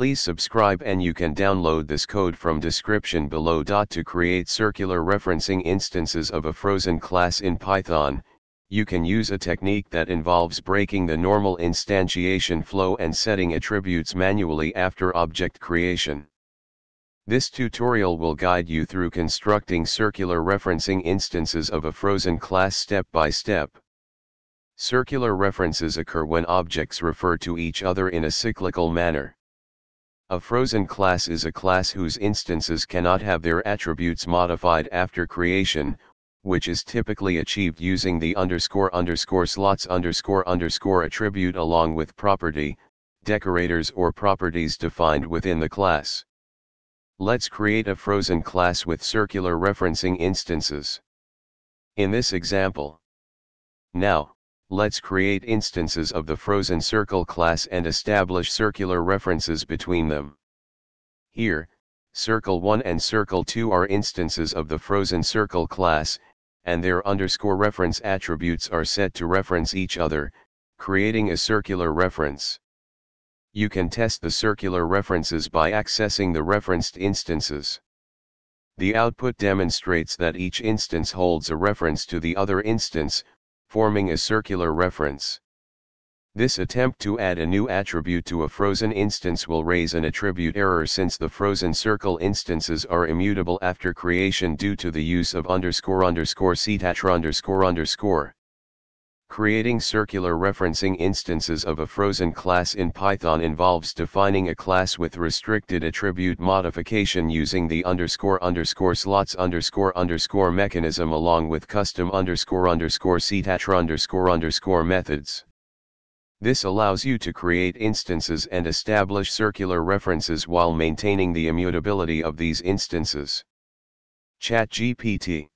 Please subscribe and you can download this code from description below. To create circular referencing instances of a frozen class in Python, you can use a technique that involves breaking the normal instantiation flow and setting attributes manually after object creation. This tutorial will guide you through constructing circular referencing instances of a frozen class step by step. Circular references occur when objects refer to each other in a cyclical manner. A frozen class is a class whose instances cannot have their attributes modified after creation, which is typically achieved using the underscore underscore slots underscore underscore attribute along with property, decorators or properties defined within the class. Let's create a frozen class with circular referencing instances. In this example. Now, let's create instances of the frozen circle class and establish circular references between them. Here, circle 1 and circle 2 are instances of the frozen circle class, and their underscore reference attributes are set to reference each other, creating a circular reference. You can test the circular references by accessing the referenced instances. The output demonstrates that each instance holds a reference to the other instance, forming a circular reference. This attempt to add a new attribute to a frozen instance will raise an attribute error since the frozen circle instances are immutable after creation due to the use of underscore underscore setattr underscore underscore. Creating circular referencing instances of a frozen class in Python involves defining a class with restricted attribute modification using the underscore underscore slots underscore underscore mechanism along with custom underscore underscore underscore underscore methods. This allows you to create instances and establish circular references while maintaining the immutability of these instances. ChatGPT